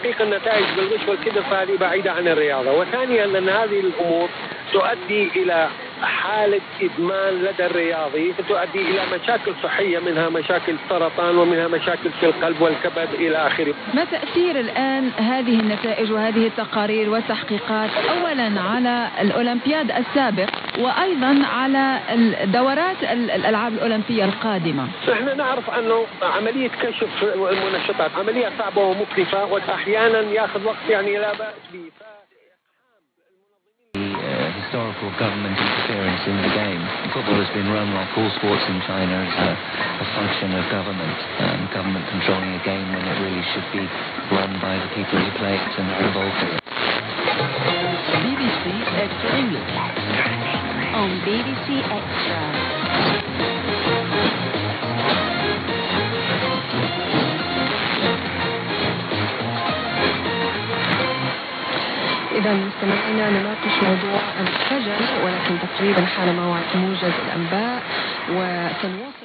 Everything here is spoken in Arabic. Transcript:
تحقيق النتائج بالغش والكذب فهذه بعيدة عن الرياضة. وثانيا أن هذه الأمور تؤدي إلى حالة إدمان لدى الرياضي تؤدي إلى مشاكل صحية منها مشاكل سرطان ومنها مشاكل في القلب والكبد إلى آخره. ما تأثير الآن هذه النتائج وهذه التقارير والتحقيقات؟ أولا على الأولمبياد السابق وأيضا على دورات الألعاب الأولمبية القادمة. نحن نعرف أنه عملية كشف المنشطات عملية صعبة ومكلفة وأحيانا يأخذ وقت يعني لا بأس به. Historical government interference in the game. Football has been run like all sports in China as a, a function of government, um, government controlling a game when it really should be run by the people who play it and are involved in it. BBC Extra English on BBC Extra. إذا مستمعينا نناقش موضوع الفجر ولكن تقريبا حان موعد موجز الأنباء وسنواصل